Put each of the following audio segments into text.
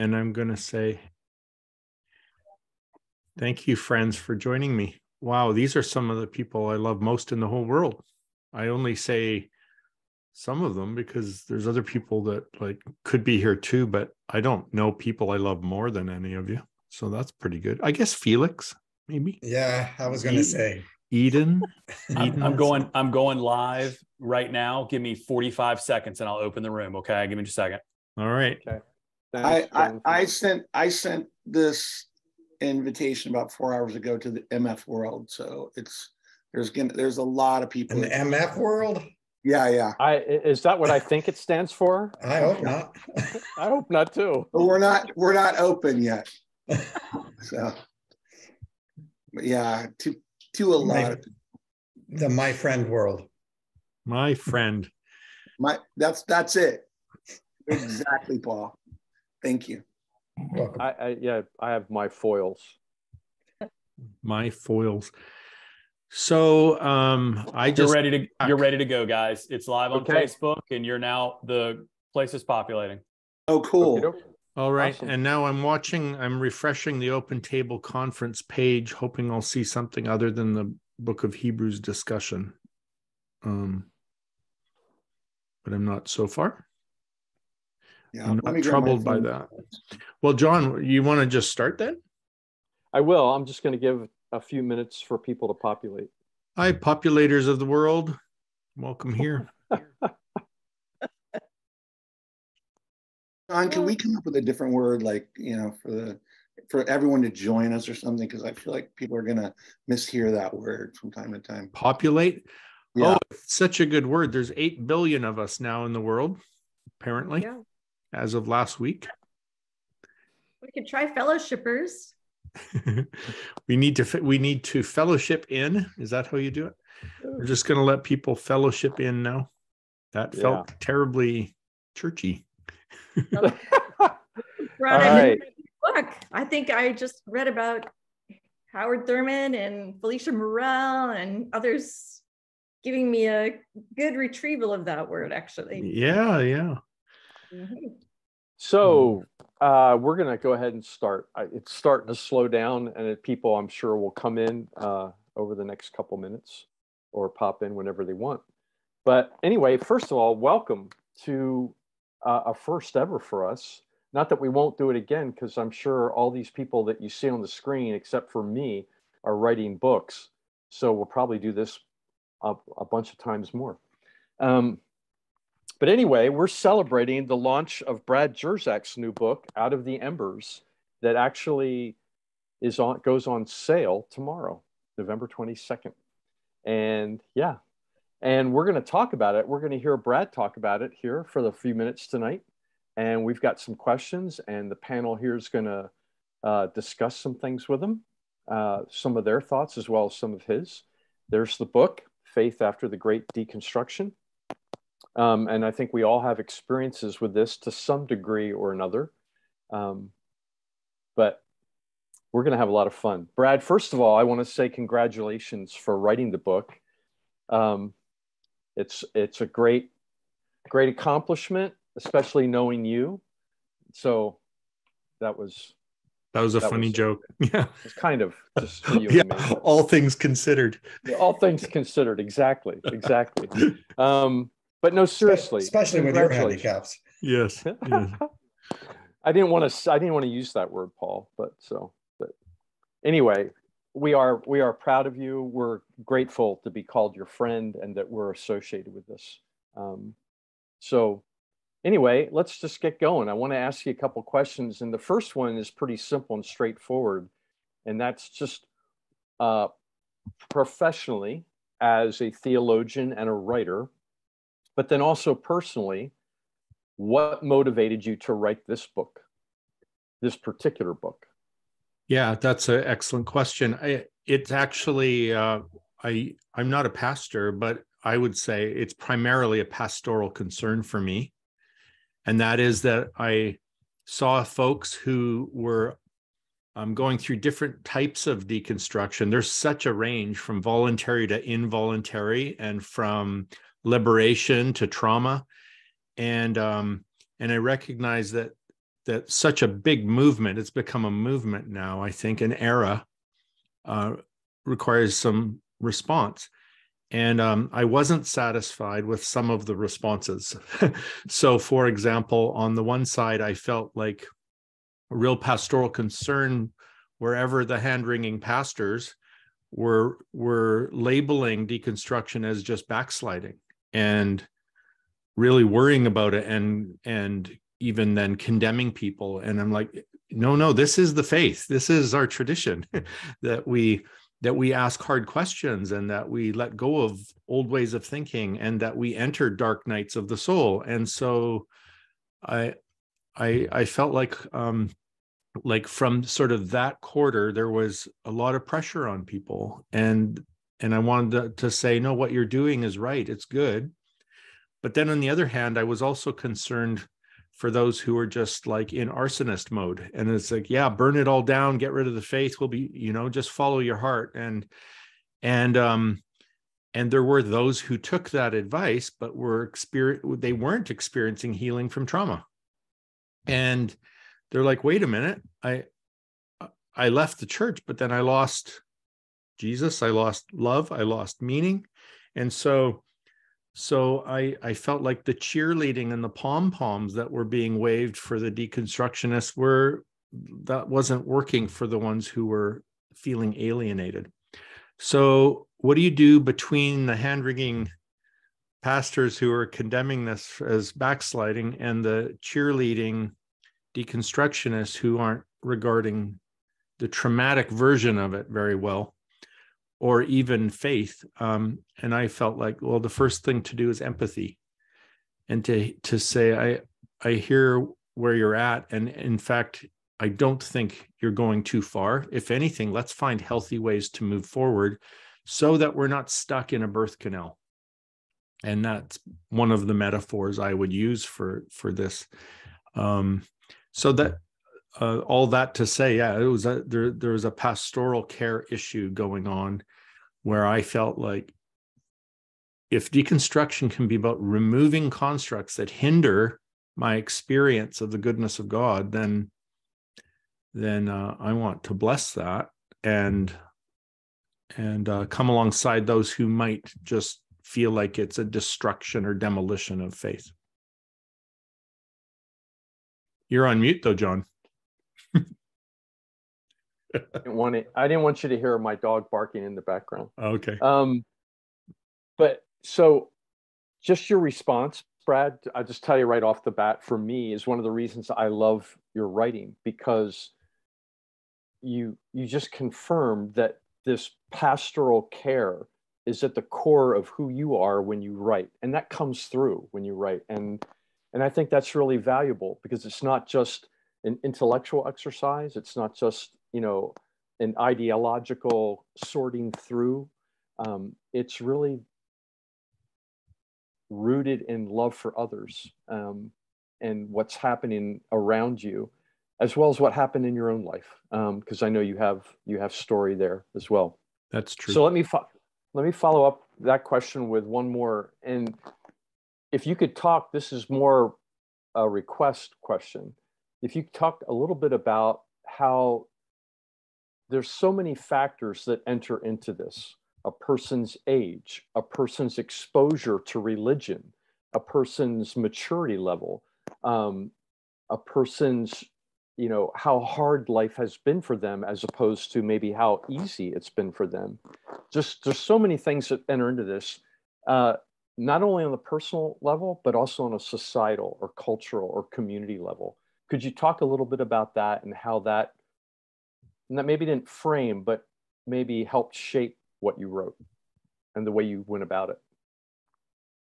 And I'm going to say, thank you, friends, for joining me. Wow, these are some of the people I love most in the whole world. I only say some of them because there's other people that like could be here too, but I don't know people I love more than any of you. So that's pretty good. I guess Felix, maybe. Yeah, I was going to say Eden. I'm, I'm going. I'm going live right now. Give me 45 seconds, and I'll open the room. Okay, give me just a second. All right. Okay. I, I, I sent I sent this invitation about four hours ago to the MF World, so it's there's gonna there's a lot of people. in the MF world. Yeah, yeah, I, i- is that what I think it stands for? I hope not. I hope not too. but we're not we're not open yet. So, but yeah, to to a lot of the my friend world. My friend. my that's that's it. Exactly, Paul. Thank you. Welcome. I, I yeah, I have my foils. My foils. So um I You're ready to. You're ready to go, guys. It's live on Okay. Facebook, and you're now the place is populating. Oh, cool. Okey-doke. all right. Awesome. And now I'm watching, I'm refreshing the open table conference page, hoping I'll see something other than the book of Hebrews discussion. Um but I'm not so far. Yeah, I'm not me grab my troubled by that. Well, John, you want to just start then? I will. I'm just going to give a few minutes for people to populate. Hi, populators of the world. Welcome here. John, can we come up with a different word, like you know, for the for everyone to join us or something? Because I feel like people are gonna mishear that word from time to time. Populate. Yeah. Oh, it's such a good word. There's 8 billion of us now in the world, apparently, Yeah, as of last week. we could try fellowshippers. we need to we need to fellowship in. Is that how you do it? We're just going to let people fellowship in now. That felt terribly churchy. Brought All him in right. the book. I think I just read about Howard Thurman and Felicia Murrell and others giving me a good retrieval of that word, actually. Yeah, yeah. Mhm. So uh, we're going to go ahead and start. It's starting to slow down, and people, I'm sure, will come in uh, over the next couple minutes or pop in whenever they want. But anyway, first of all, welcome to uh, a first ever for us. Not that we won't do it again, because I'm sure all these people that you see on the screen, except for me, are writing books. So we'll probably do this a, a bunch of times more. Um, but anyway, we're celebrating the launch of Brad Jersak's new book, Out of the Embers, that actually is on goes on sale tomorrow, November 22nd. And yeah, and we're going to talk about it. We're going to hear Brad talk about it here for the few minutes tonight. And we've got some questions, and the panel here is going to uh, discuss some things with him, uh, some of their thoughts as well as some of his. There's the book, Faith After the Great Deconstruction. Um, and I think we all have experiences with this to some degree or another. Um, but we're going to have a lot of fun. Brad, first of all, I want to say congratulations for writing the book. Um, it's it's a great great accomplishment, especially knowing you. So that was That was a That funny was- joke. Yeah. it's kind of just yeah. All things considered. All things considered, exactly, exactly. Um, but no, seriously, especially with your congratulations. handicaps. Yes. yes. I didn't want to. I didn't want to use that word, Paul. But so, but anyway, we are we are proud of you. We're grateful to be called your friend and that we're associated with this. Um, so, anyway, let's just get going. I want to ask you a couple questions, and the first one is pretty simple and straightforward, and that's just uh, professionally as a theologian and a writer, but then also personally what motivated you to write this book this particular book Yeah, that's an excellent question. I, it's actually uh, I I'm not a pastor, but I would say it's primarily a pastoral concern for me, and that is that I saw folks who were um, going through different types of deconstruction. There's such a range from voluntary to involuntary, and from liberation to trauma, and um, and I recognize that that such a big movement it's become a movement now i think an era uh, requires some response. And um, i wasn't satisfied with some of the responses. So for example on the one side i felt like a real pastoral concern wherever the hand-wringing pastors were were labeling deconstruction as just backsliding and really worrying about it and and even then condemning people. And i'm like no no this is the faith. This is our tradition that we that we ask hard questions and that we let go of old ways of thinking and that we enter dark nights of the soul. And so i i i felt like um like from sort of that quarter there was a lot of pressure on people. And and i wanted to, to say no what you're doing is right. It's good. But then on the other hand i was also concerned for those who are just like in arsonist mode. And it's like yeah burn it all down get rid of the faith. We'll be you know just follow your heart. And and um and there were those who took that advice but were experience they weren't experiencing healing from trauma. And they're like wait a minute. I i left the church but then i lost jesus i lost love i lost meaning. And so so i i felt like the cheerleading and the pom poms that were being waved for the deconstructionists were that wasn't working for the ones who were feeling alienated. So what do you do between the hand wringing pastors who are condemning this as backsliding and the cheerleading deconstructionists who aren't regarding the traumatic version of it very well or even faith. Um, and i felt like well the first thing to do is empathy and to to say i i hear where you're at. And in fact i don't think you're going too far. If anything let's find healthy ways to move forward so that we're not stuck in a birth canal. And that's one of the metaphors i would use for for this. Um, so that uh, all that to say, yeah, it was a, there. There was a pastoral care issue going on, where I felt like if deconstruction can be about removing constructs that hinder my experience of the goodness of God, then then uh, I want to bless that and and uh, come alongside those who might just feel like it's a destruction or demolition of faith. You're on mute though, John. I didn't want it, I didn't want you to hear my dog barking in the background. Okay. Um, but so just your response, Brad, I just tell you right off the bat, for me, is one of the reasons I love your writing because you you just confirm that this pastoral care is at the core of who you are when you write and that comes through when you write and and i think that's really valuable because it's not just an intellectual exercise it's not just you know an ideological sorting through um, it's really rooted in love for others um, and what's happening around you as well as what happened in your own life because um, i know you have you have story there as well. That's true. So let me fo- let me follow up that question with one more and if you could talk this is more a request question. If you talk a little bit about how there's so many factors that enter into this. A person's age a person's exposure to religion a person's maturity level um, a person's you know how hard life has been for them as opposed to maybe how easy it's been for them. Just there's so many things that enter into this uh, not only on the personal level but also on a societal or cultural or community level. Could you talk a little bit about that and how that that maybe didn't frame but maybe helped shape what you wrote and the way you went about it.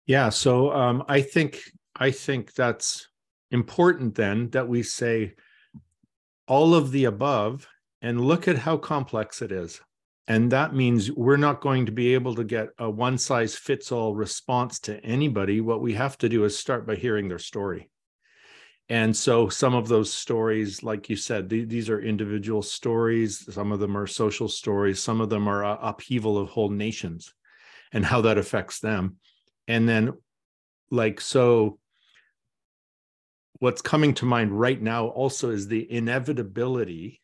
Yeah so um, i think i think that's important then that we say all of the above and look at how complex it is. And that means we're not going to be able to get a one size fits all response to anybody. What we have to do is start by hearing their story and so some of those stories like you said th- these are individual stories. Some of them are social stories. Some of them are uh, upheaval of whole nations and how that affects them. And then like so what's coming to mind right now also is the inevitability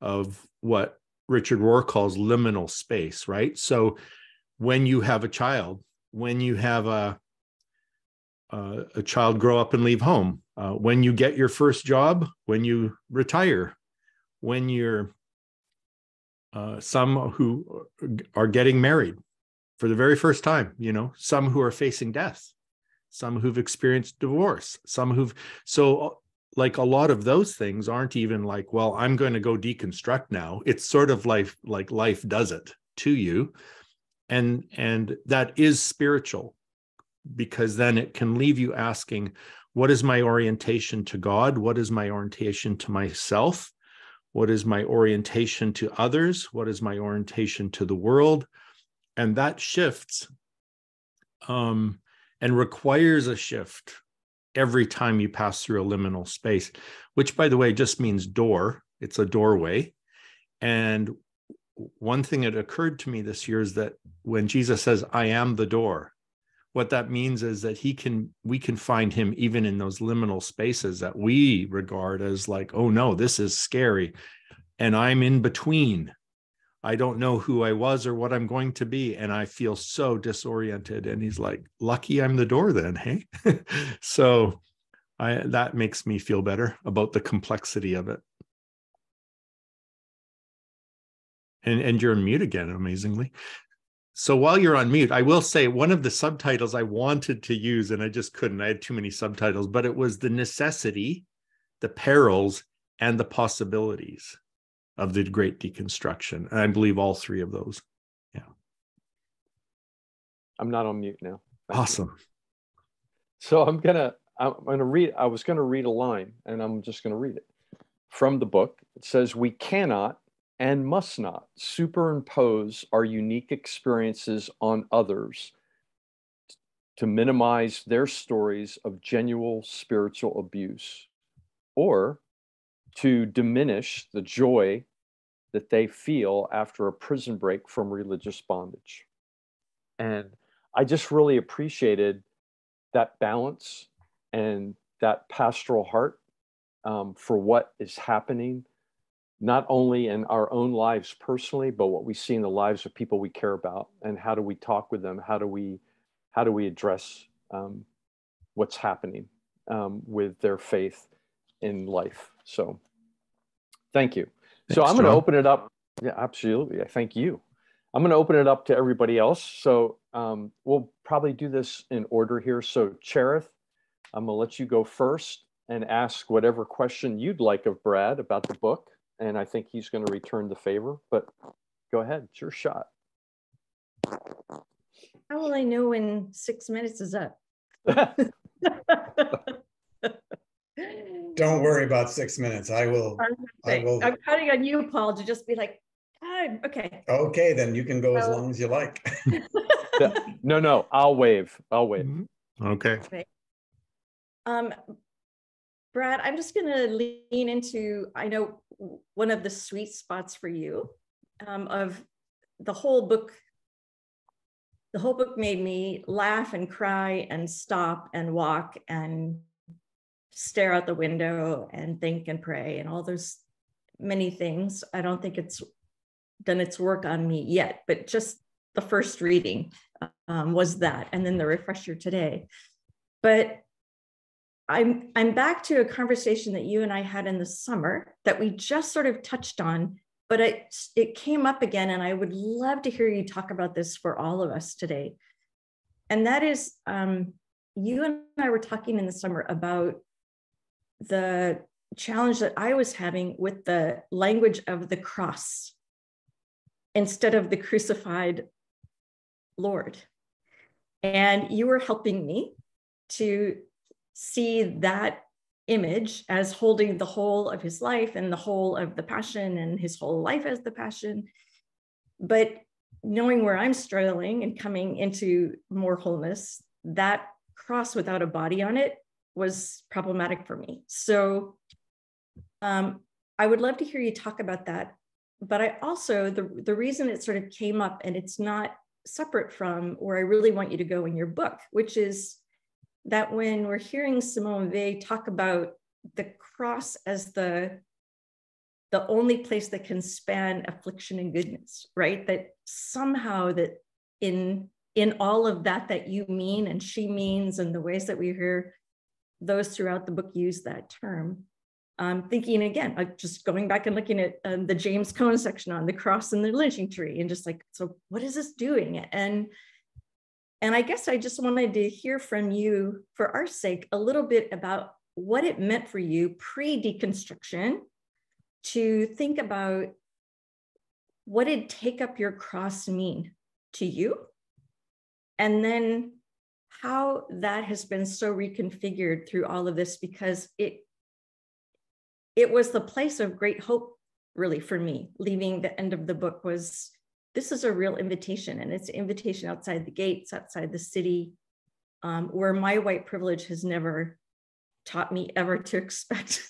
of what Richard Rohr calls liminal space, right? So when you have a child, when you have a uh, a child grow up and leave home, uh, when you get your first job, when you retire, when you're uh, some who are getting married for the very first time, you know, some who are facing death, some who've experienced divorce, some who've so like a lot of those things aren't even like, well, I'm going to go deconstruct now. It's sort of life like life does it to you. And and that is spiritual because then it can leave you asking, what is my orientation to God? What is my orientation to myself? What is my orientation to others? What is my orientation to the world? And that shifts um, and requires a shift every time you pass through a liminal space, which, by the way, just means door. It's a doorway. And one thing that occurred to me this year is that when Jesus says, I am the door, what that means is that he can we can find him even in those liminal spaces that we regard as like oh no this is scary and i'm in between. I don't know who i was or what i'm going to be and i feel so disoriented and he's like lucky i'm the door then hey? So i that makes me feel better about the complexity of it. And and you're mute again amazingly so while you're on mute, I will say one of the subtitles I wanted to use and I just couldn't. I had too many subtitles, but it was the necessity, the perils, and the possibilities of the great deconstruction. And I believe all three of those. Yeah. I'm not on mute now. Thank awesome. You. So I'm gonna I'm gonna read. I was gonna read a line, and I'm just gonna read it from the book. It says, "We cannot and must not superimpose our unique experiences on others to minimize their stories of genuine spiritual abuse or to diminish the joy that they feel after a prison break from religious bondage. And I just really appreciated that balance and that pastoral heart um, for what is happening not only in our own lives personally, but what we see in the lives of people we care about, and how do we talk with them? How do we, how do we address um, what's happening um, with their faith in life? So, thank you. Thanks, so I'm going to open it up. Yeah, absolutely. I thank you. I'm going to open it up to everybody else. So um, we'll probably do this in order here. So Cherith, I'm going to let you go first and ask whatever question you'd like of Brad about the book and I think he's going to return the favor. But go ahead, it's your shot. How will I know when six minutes is up? Don't worry about six minutes. I will. I will. I'm counting on you, Paul, to just be like, oh, okay. Okay, then you can go as long as you like. no, no, I'll wave. I'll wave. Mm-hmm. Okay. okay. Um, Brad, I'm just going to lean into, I know one of the sweet spots for you um, of the whole book. The whole book made me laugh and cry and stop and walk and stare out the window and think and pray and all those many things. I don't think it's done its work on me yet, but just the first reading um, was that, and then the refresher today. But I'm I'm back to a conversation that you and I had in the summer that we just sort of touched on, but it it came up again, and I would love to hear you talk about this for all of us today. And that is, um, you and I were talking in the summer about the challenge that I was having with the language of the cross instead of the crucified Lord. And you were helping me to see that image as holding the whole of his life and the whole of the passion and his whole life as the passion. But knowing where I'm struggling and coming into more wholeness, that cross without a body on it was problematic for me. So um, I would love to hear you talk about that. But I also, the, the reason it sort of came up and it's not separate from where I really want you to go in your book, which is that when we're hearing Simone Weil talk about the cross as the the only place that can span affliction and goodness, right? That somehow that in in all of that that you mean and she means and the ways that we hear those throughout the book use that term. Um, thinking again, like just going back and looking at um, the James Cone section on the cross and the lynching tree, and just like, so what is this doing? And and I guess I just wanted to hear from you, for our sake, a little bit about what it meant for you pre deconstruction to think about what did take up your cross mean to you? And then how that has been so reconfigured through all of this because it it was the place of great hope really for me leaving the end of the book was this is a real invitation and it's an invitation outside the gates outside the city um, where my white privilege has never taught me ever to expect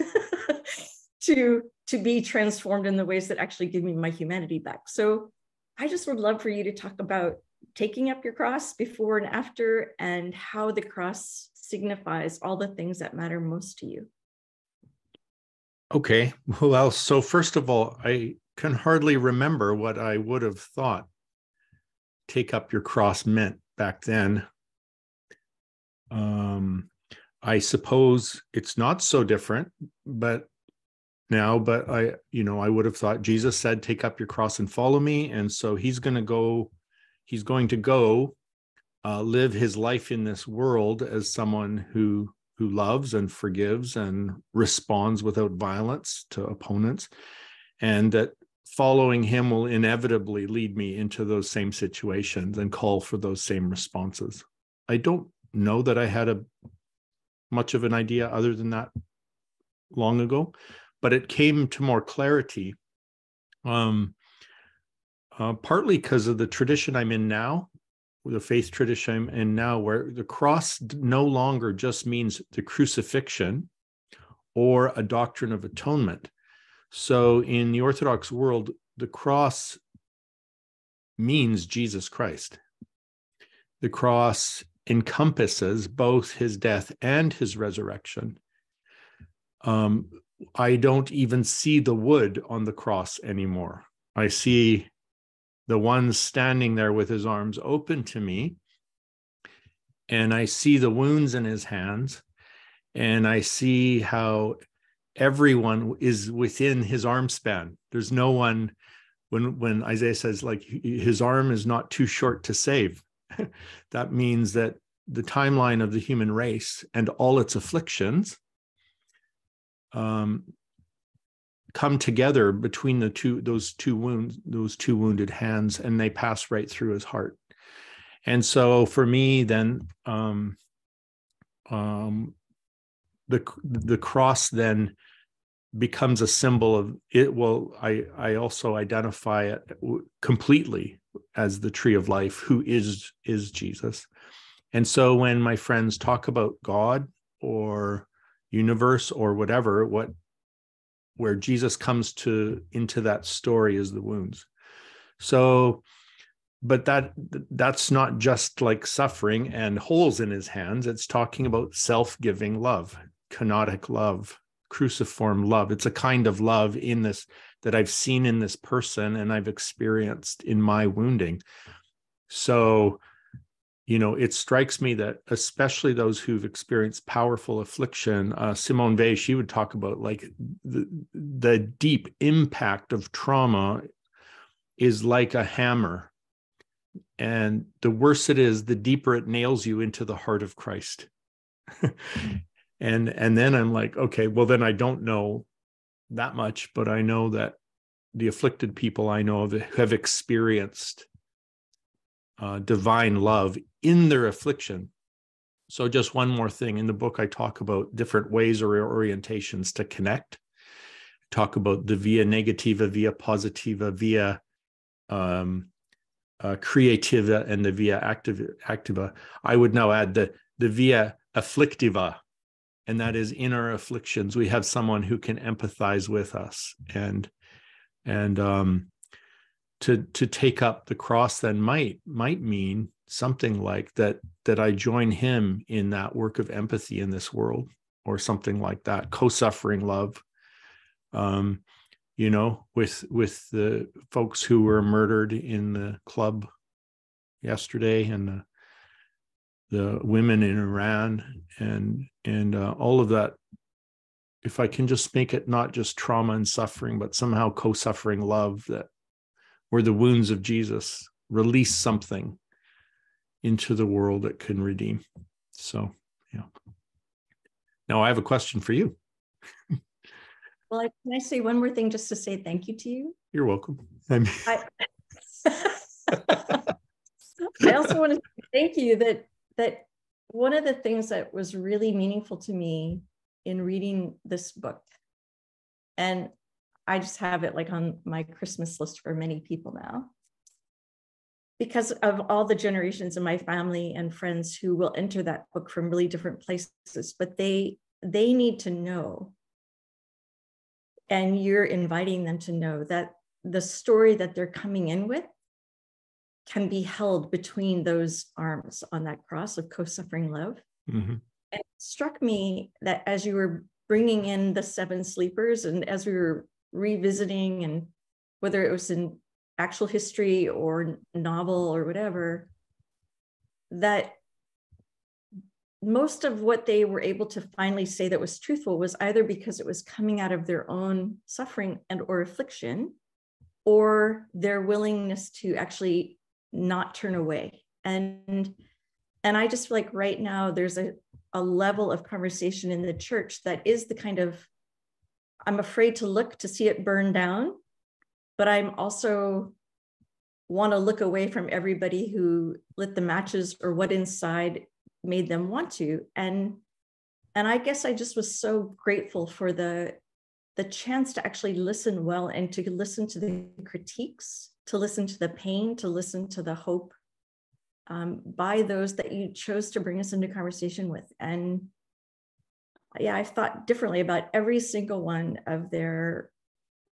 to to be transformed in the ways that actually give me my humanity back. So i just would love for you to talk about taking up your cross before and after and how the cross signifies all the things that matter most to you. Okay. Well so first of all i can hardly remember what i would have thought take up your cross meant back then um I suppose it's not so different, but now, but I, you know, I would have thought Jesus said, take up your cross and follow me. And so he's going to go, he's going to go uh, live his life in this world as someone who who loves and forgives and responds without violence to opponents and that following him will inevitably lead me into those same situations and call for those same responses i don't know that i had a much of an idea other than that long ago, but it came to more clarity. Um, uh, partly because of the tradition I'm in now, the faith tradition I'm in now, where the cross no longer just means the crucifixion or a doctrine of atonement. So in the Orthodox world, the cross means Jesus Christ. The cross encompasses both his death and his resurrection. Um, I don't even see the wood on the cross anymore. I see the one standing there with his arms open to me, and I see the wounds in his hands, and I see how everyone is within his arm span. There's no one when when Isaiah says like his arm is not too short to save. that means that the timeline of the human race and all its afflictions um, come together between the two those two wounds those two wounded hands and they pass right through his heart and so for me then um, um, the the cross then becomes a symbol of it well i i also identify it completely as the tree of life who is is jesus. And so when my friends talk about god or universe or whatever what where jesus comes to into that story is the wounds. So but that that's not just like suffering and holes in his hands. It's talking about self-giving love kenotic love cruciform love. It's a kind of love in this that I've seen in this person and I've experienced in my wounding. So, you know, it strikes me that especially those who've experienced powerful affliction, uh, Simone Weil, she would talk about like the, the deep impact of trauma is like a hammer. And the worse it is, the deeper it nails you into the heart of Christ. and and then i'm like okay well then i don't know that much but i know that the afflicted people i know of have experienced uh, divine love in their affliction. So just one more thing. In the book i talk about different ways or orientations to connect. Talk about the via negativa via positiva via um, uh, creativa and the via active, activa. I would now add the the via afflictiva and that is in our afflictions we have someone who can empathize with us and and um to to take up the cross then might might mean something like that that I join him in that work of empathy in this world or something like that co-suffering love um you know with with the folks who were murdered in the club yesterday and the the women in Iran and and uh, all of that if I can just make it not just trauma and suffering but somehow co-suffering love that where the wounds of Jesus release something into the world that can redeem. So, yeah. Now I have a question for you. well, can I say one more thing just to say thank you to you? You're welcome. I, mean... I, I also want to thank you that that one of the things that was really meaningful to me in reading this book, and I just have it like on my Christmas list for many people now, because of all the generations in my family and friends who will enter that book from really different places but they they need to know. And you're inviting them to know that the story that they're coming in with can be held between those arms on that cross of co-suffering love mm-hmm. and it struck me that as you were bringing in the seven sleepers and as we were revisiting and whether it was in actual history or novel or whatever, that most of what they were able to finally say that was truthful was either because it was coming out of their own suffering and or affliction or their willingness to actually not turn away and and i just feel like right now there's a, a level of conversation in the church that is the kind of i'm afraid to look to see it burn down but I'm also want to look away from everybody who lit the matches or what inside made them want to. And and I guess I just was so grateful for the the chance to actually listen well and to listen to the critiques, to listen to the pain, to listen to the hope um, by those that you chose to bring us into conversation with. And yeah, I've thought differently about every single one of their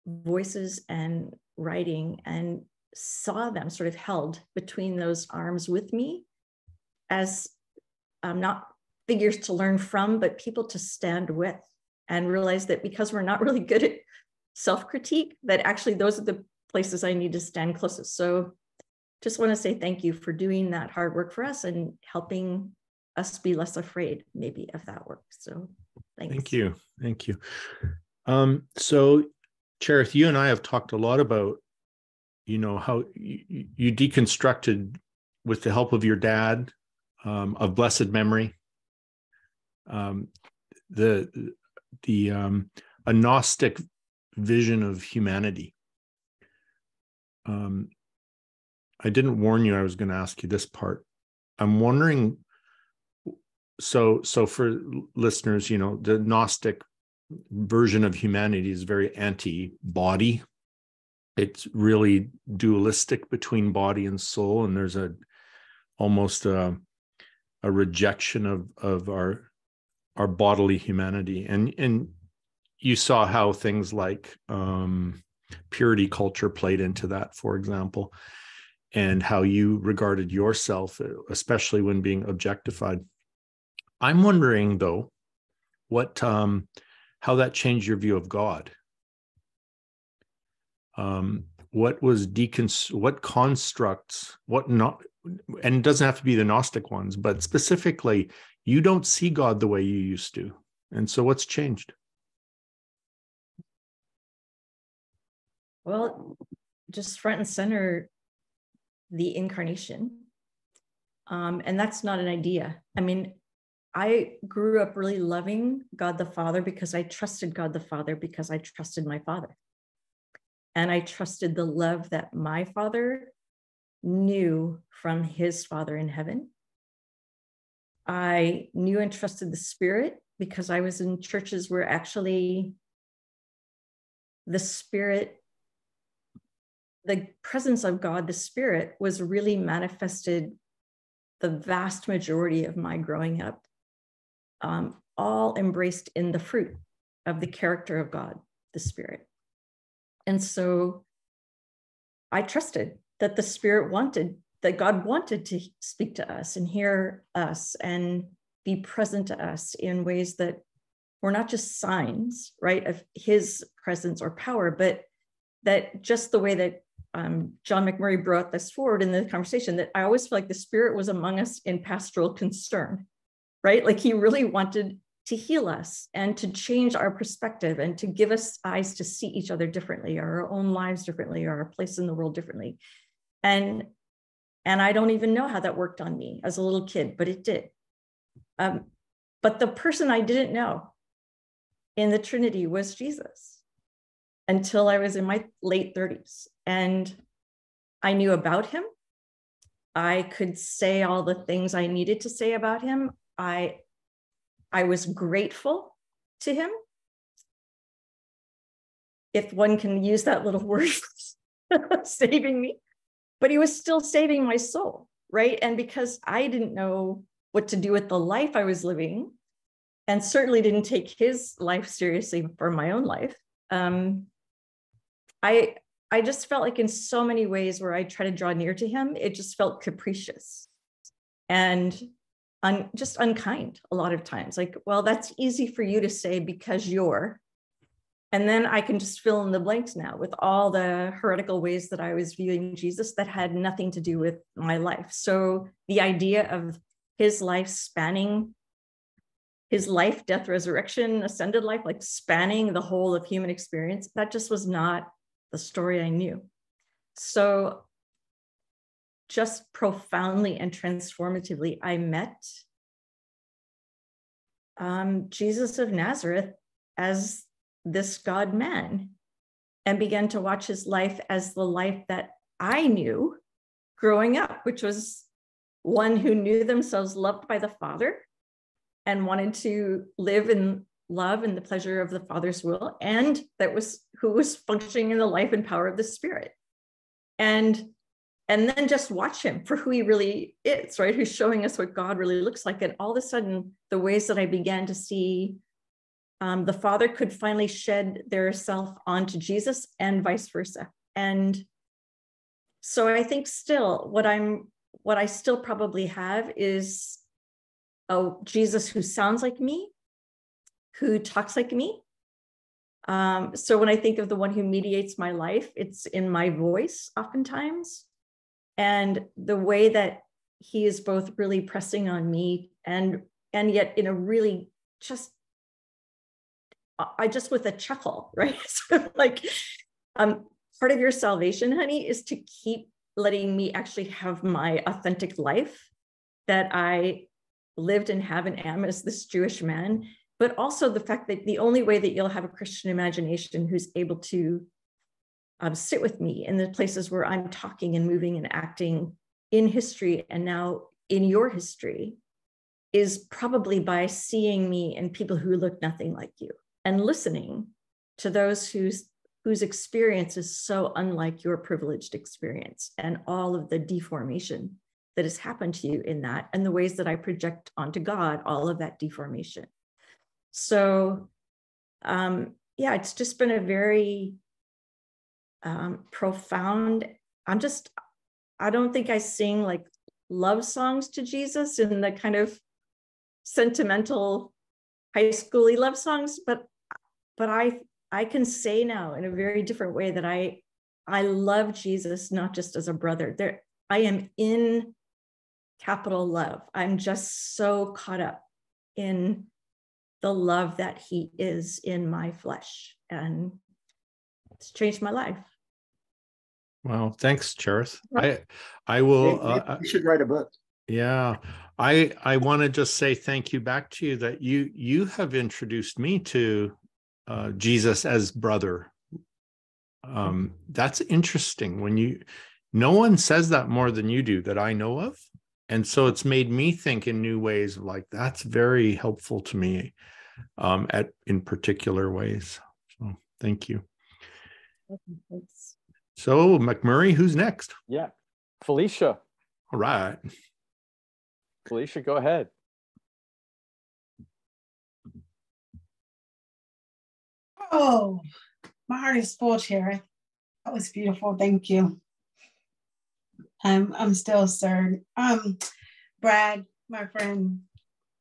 voices and writing and saw them sort of held between those arms with me as um, not figures to learn from, but people to stand with and realize that because we're not really good at self critique, that actually those are the places I need to stand closest. So just want to say thank you for doing that hard work for us and helping us be less afraid maybe of that work. So thanks. Thank you. Thank you. Um, so Cherith, you and I have talked a lot about, you know, how you, you deconstructed with the help of your dad um, of blessed memory, um, the the um, a Gnostic vision of humanity. Um, I didn't warn you I was going to ask you this part. I'm wondering. So, so for listeners, you know, the Gnostic version of humanity is very anti-body it's really dualistic between body and soul and there's a almost a, a rejection of of our our bodily humanity and and you saw how things like um, purity culture played into that for example and how you regarded yourself especially when being objectified. I'm wondering though what um, how that changed your view of God. Um, what was decons what constructs what not and it doesn't have to be the gnostic ones but specifically you don't see god the way you used to. And so what's changed well just front and center the incarnation um, and that's not an idea i mean I grew up really loving God the Father because I trusted God the Father because I trusted my father. And I trusted the love that my father knew from his father in heaven. I knew and trusted the Spirit because I was in churches where actually the Spirit, the presence of God, the Spirit, was really manifested the vast majority of my growing up um, all embraced in the fruit of the character of God, the Spirit. And so I trusted that the Spirit wanted that God wanted to speak to us and hear us and be present to us in ways that were not just signs, right, of his presence or power, but that just the way that um, John MacMurray brought this forward in the conversation, that I always feel like the Spirit was among us in pastoral concern, right? Like he really wanted to heal us and to change our perspective and to give us eyes to see each other differently, our own lives differently, our place in the world differently. And and I don't even know how that worked on me as a little kid, but it did. Um, but the person I didn't know in the Trinity was Jesus until I was in my late 30s. And I knew about him. I could say all the things I needed to say about him. I, I was grateful to him. If one can use that little word, saving me, but he was still saving my soul, right? And because I didn't know what to do with the life I was living, and certainly didn't take his life seriously for my own life. Um, I I just felt like in so many ways where I try to draw near to him, it just felt capricious and un, just unkind a lot of times. Like, well, that's easy for you to say because you're. And then I can just fill in the blanks now with all the heretical ways that I was viewing Jesus that had nothing to do with my life. So the idea of his life spanning his life, death, resurrection, ascended life, like spanning the whole of human experience, that just was not the story I knew. So, just profoundly and transformatively, I met um, Jesus of Nazareth as this God man and began to watch his life as the life that I knew growing up, which was one who knew themselves loved by the Father and wanted to live in love and the pleasure of the Father's will, and that was who was functioning in the life and power of the Spirit. And and then just watch him for who he really is, right? Who's showing us what God really looks like. And all of a sudden, the ways that I began to see um, the Father could finally shed their self onto Jesus and vice versa. And so I think still what I'm what I still probably have is a Jesus who sounds like me, who talks like me. Um, so when I think of the one who mediates my life, it's in my voice oftentimes. And the way that he is both really pressing on me and and yet in a really just I just with a chuckle, right? so like um part of your salvation, honey, is to keep letting me actually have my authentic life that I lived and have and am as this Jewish man, but also the fact that the only way that you'll have a Christian imagination who's able to um, sit with me in the places where I'm talking and moving and acting in history and now in your history is probably by seeing me and people who look nothing like you and listening to those whose whose experience is so unlike your privileged experience and all of the deformation that has happened to you in that and the ways that I project onto God all of that deformation. So, um, yeah, it's just been a very um, profound. I'm just, I don't think I sing like love songs to Jesus in the kind of sentimental high schooly love songs, but but I I can say now in a very different way that I I love Jesus not just as a brother. There I am in capital love. I'm just so caught up in the love that he is in my flesh. And it's changed my life. Wow. Thanks, Cherith. I I will uh, you should write a book. Yeah. I I want to just say thank you back to you that you you have introduced me to uh, Jesus as brother. Um, that's interesting when you no one says that more than you do that I know of and so it's made me think in new ways like that's very helpful to me um, at in particular ways. So thank you. So MacMurray who's next? Yeah felicia. All right. Felicia go ahead. Oh my heart is full Cherith that was beautiful thank you. I'm I'm still stirred. Um, Brad, my friend,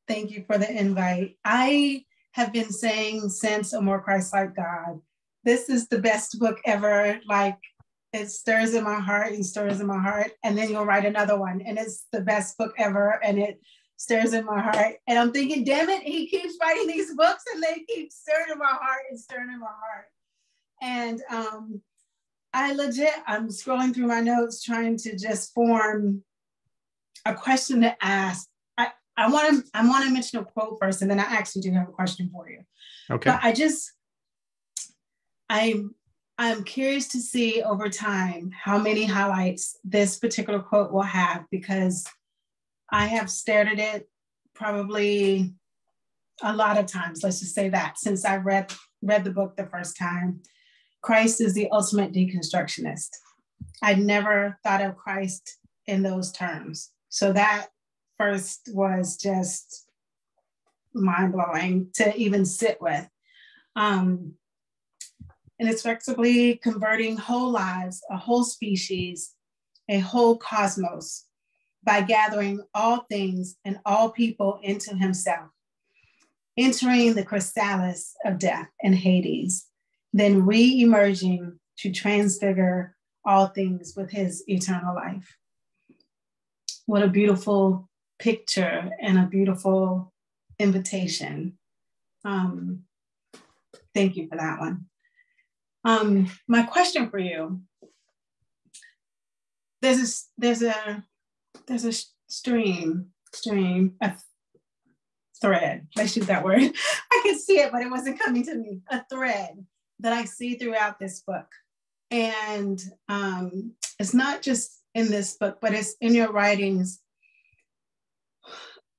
thank you for the invite. I have been saying since A More Christ-like God, this is the best book ever. Like it stirs in my heart and stirs in my heart, and then you'll write another one, and it's the best book ever, and it stirs in my heart. And I'm thinking, damn it, he keeps writing these books, and they keep stirring in my heart and stirring in my heart. And um, I legit, I'm scrolling through my notes trying to just form a question to ask. I, I want to I want to mention a quote first, and then I actually do have a question for you. Okay. But I just I'm I'm curious to see over time how many highlights this particular quote will have because I have stared at it probably a lot of times. Let's just say that since I read read the book the first time. Christ is the ultimate deconstructionist. I'd never thought of Christ in those terms. So that first was just mind blowing to even sit with. Um, inextricably converting whole lives, a whole species, a whole cosmos by gathering all things and all people into himself, entering the chrysalis of death and Hades, then re emerging to transfigure all things with his eternal life. What a beautiful picture and a beautiful invitation. Um, thank you for that one. Um, my question for you there's a there's a there's a stream stream a thread let's use that word i could see it but it wasn't coming to me a thread that I see throughout this book. And um, it's not just in this book, but it's in your writings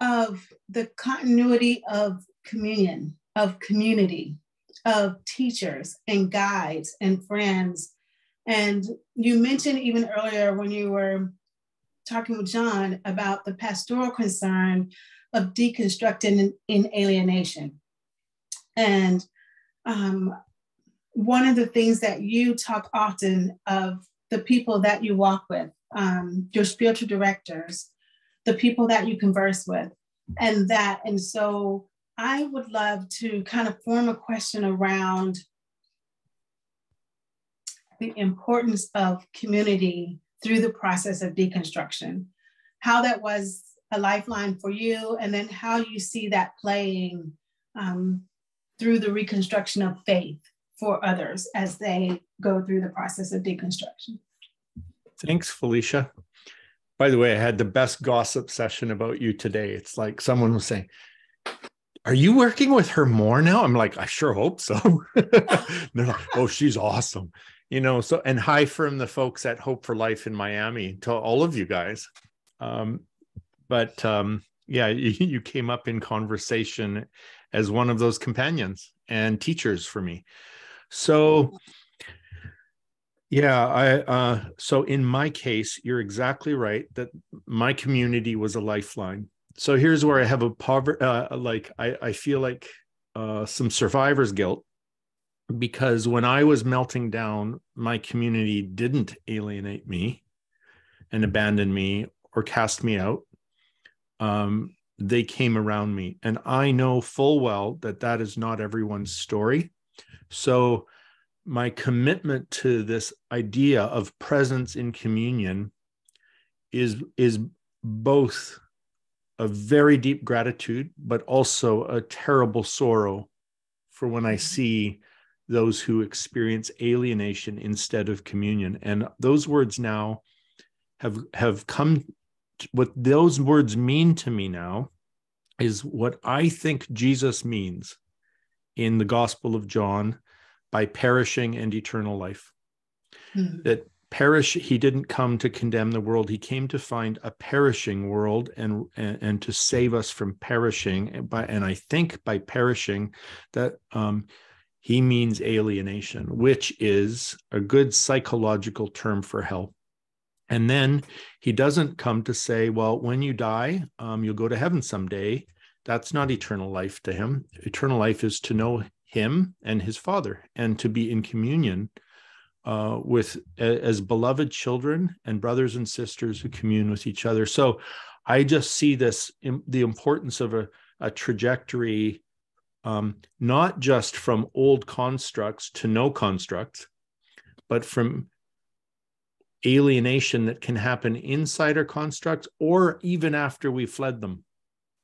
of the continuity of communion, of community, of teachers and guides and friends. And you mentioned even earlier when you were talking with John about the pastoral concern of deconstructing in, alienation. And um, one of the things that you talk often of the people that you walk with, um, your spiritual directors, the people that you converse with, and that. And so I would love to kind of form a question around the importance of community through the process of deconstruction, how that was a lifeline for you, and then how you see that playing um, through the reconstruction of faith for others as they go through the process of deconstruction. Thanks, Felicia. By the way, I had the best gossip session about you today. It's like someone was saying, Are you working with her more now? I'm like, I sure hope so. They're like, Oh, she's awesome. You know, so and hi from the folks at Hope for Life in Miami to all of you guys. Um, but um, yeah, you, you came up in conversation as one of those companions and teachers for me. So, yeah, I uh, so in my case, you're exactly right that my community was a lifeline. So here's where I have a poverty, uh, like I, I feel like uh, some survivor's guilt because when I was melting down, my community didn't alienate me and abandon me or cast me out. Um, they came around me, and I know full well that that is not everyone's story. So, my commitment to this idea of presence in communion is, is both a very deep gratitude, but also a terrible sorrow for when I mm-hmm. see those who experience alienation instead of communion. And those words now have have come what those words mean to me now is what I think Jesus means in the Gospel of John by perishing and eternal life. Mm-hmm. That perish, he didn't come to condemn the world. He came to find a perishing world and, and, and to save us from perishing. And, by, and I think by perishing that um, he means alienation, which is a good psychological term for hell. And then he doesn't come to say, well, when you die, um, you'll go to heaven someday. That's not eternal life to him. Eternal life is to know him and his father and to be in communion uh, with as beloved children and brothers and sisters who commune with each other. So I just see this the importance of a, a trajectory, um, not just from old constructs to no constructs, but from alienation that can happen inside our constructs or even after we fled them.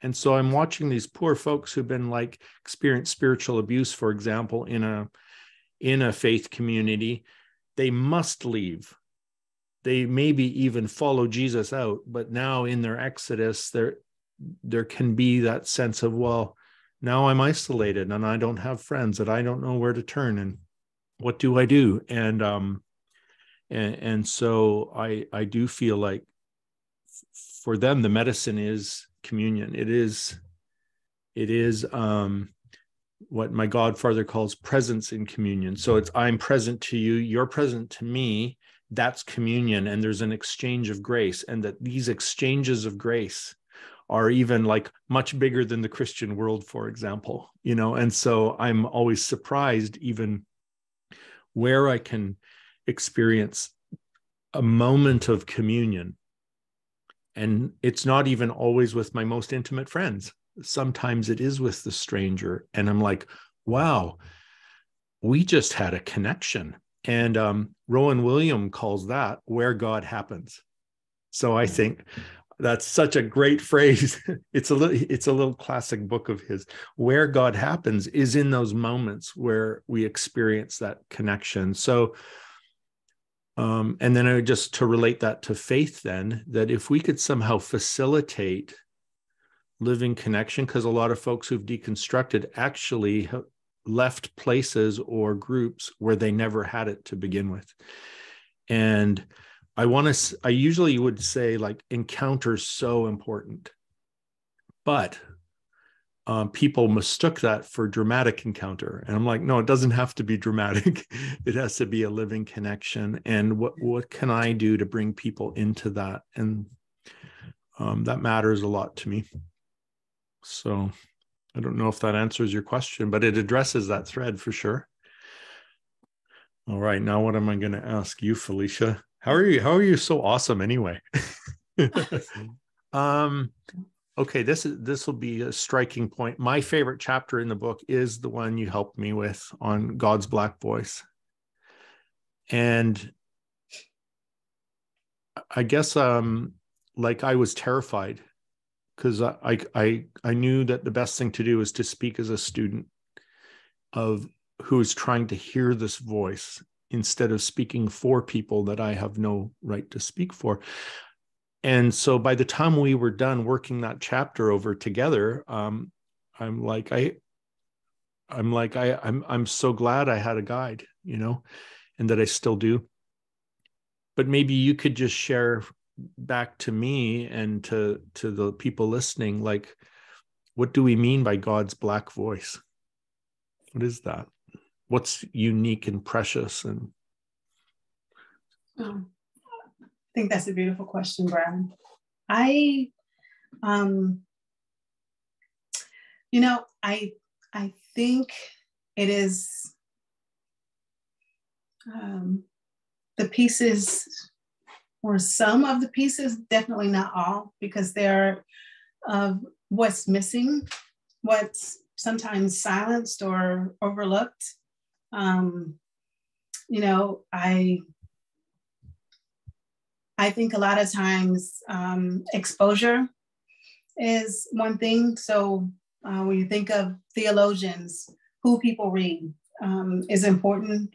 And so I'm watching these poor folks who've been like experienced spiritual abuse, for example, in a in a faith community they must leave. They maybe even follow Jesus out, but now in their exodus, there there can be that sense of, well, now I'm isolated and I don't have friends and I don't know where to turn and what do I do? And um and, and so I I do feel like for them the medicine is communion. It is it is um what my godfather calls presence in communion. So it's i'm present to you you're present to me. That's communion and there's an exchange of grace and that these exchanges of grace are even like much bigger than the christian world for example you know? And so i'm always surprised even where i can experience a moment of communion and it's not even always with my most intimate friends. Sometimes it is with the stranger. And i'm like wow we just had a connection. And um, Rowan Williams calls that where god happens. So i think that's such a great phrase. It's a little it's a little classic book of his. Where god happens is in those moments where we experience that connection. So um, and then I would just to relate that to faith then that if we could somehow facilitate living connection because a lot of folks who've deconstructed actually left places or groups where they never had it to begin with. And i want to i usually would say like encounters so important. But um, people mistook that for dramatic encounter and i'm like no it doesn't have to be dramatic it has to be a living connection and what what can i do to bring people into that and um, that matters a lot to me so I don't know if that answers your question, but it addresses that thread for sure. All right, now what am I going to ask you, Felicia? How are you? How are you so awesome anyway? um, okay, this is this will be a striking point. My favorite chapter in the book is the one you helped me with on God's black voice, and I guess um, like I was terrified because I, I I knew that the best thing to do is to speak as a student of who is trying to hear this voice instead of speaking for people that I have no right to speak for. And so by the time we were done working that chapter over together, um, I'm like I I'm like I I'm I'm so glad I had a guide, you know, and that I still do. But maybe you could just share back to me and to to the people listening like what do we mean by god's black voice what is that what's unique and precious and um, i think that's a beautiful question brian i um you know i i think it is um the pieces or some of the pieces, definitely not all, because they're uh, what's missing, what's sometimes silenced or overlooked. Um, you know, I I think a lot of times um, exposure is one thing. So uh, when you think of theologians, who people read um, is important.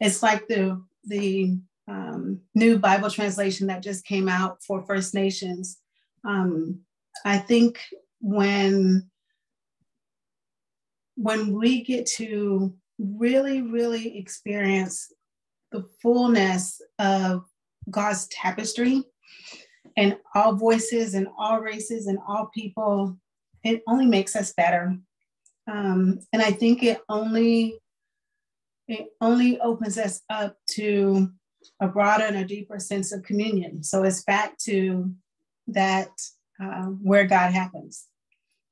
It's like the the um, new Bible translation that just came out for First Nations. Um, I think when when we get to really, really experience the fullness of God's tapestry and all voices and all races and all people, it only makes us better. Um, and I think it only it only opens us up to a broader and a deeper sense of communion. So it's back to that uh, where God happens,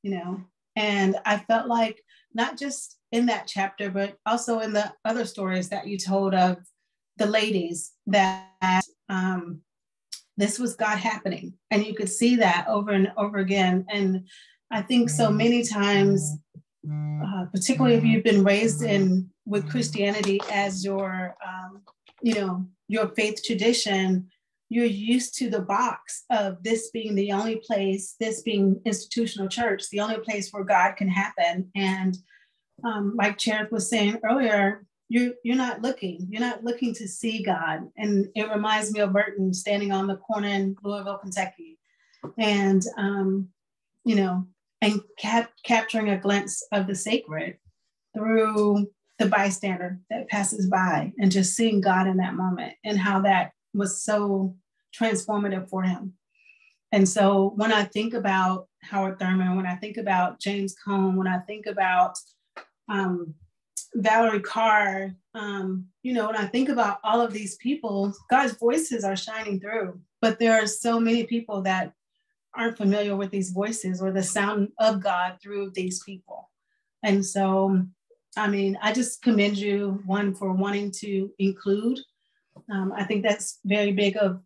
you know. And I felt like not just in that chapter, but also in the other stories that you told of the ladies that um, this was God happening. And you could see that over and over again. And I think so many times, uh, particularly if you've been raised in with Christianity as your, um, you know, your faith tradition, you're used to the box of this being the only place, this being institutional church, the only place where God can happen. And um, like Cherith was saying earlier, you're you're not looking you're not looking to see god. And it reminds me of Merton standing on the corner in louisville kentucky. And um you know and cap- capturing a glimpse of the sacred through the bystander that passes by and just seeing god in that moment and how that was so transformative for him. And so when i think about howard thurman when i think about james cone when i think about um, Valerie Carr, um, you know, when I think about all of these people, God's voices are shining through, but there are so many people that aren't familiar with these voices or the sound of God through these people. And so, I mean, I just commend you, one, for wanting to include. Um, I think that's very big of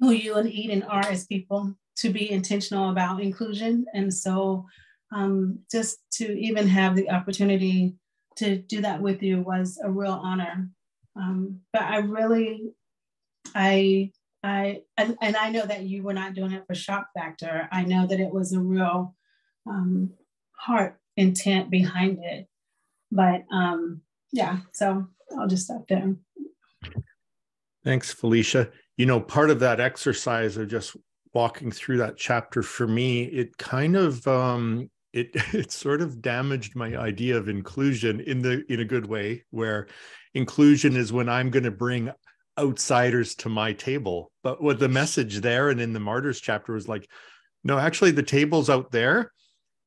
who you and Eden are as people to be intentional about inclusion. And so, um, just to even have the opportunity to do that with you was a real honor. Um, but I really, I, I, and, and, I know that you were not doing it for shock factor. I know that it was a real um, heart intent behind it. But um, yeah, so I'll just stop there. Thanks, Felicia. You know, part of that exercise of just walking through that chapter for me, it kind of um, it it sort of damaged my idea of inclusion in the in a good way where inclusion is when i'm going to bring outsiders to my table. But what the message there and in the martyrs chapter was like no actually the table's out there